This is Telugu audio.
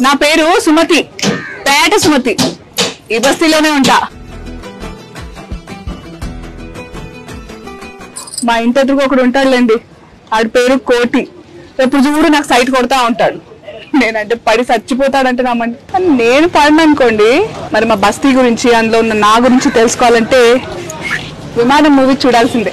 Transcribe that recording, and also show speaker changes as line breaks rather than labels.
నా పేరు సుమతి. పేట సుమతి. ఈ బస్తీలోనే ఉంటా. మా ఇంటి ఎదురుగా ఒకడు ఉంటాడులేండి. ఆడి పేరు కోటి. ఎప్పుడు చూడు నాకు సైట్ కొడతా ఉంటాడు. నేనంటే పడి చచ్చిపోతాడంటే నమ్మండి కానీ నేను పడిన అనుకోండి మరి మా బస్తీ గురించి అందులో ఉన్న నా గురించి తెలుసుకోవాలంటే విమానం మూవీ చూడాల్సిందే.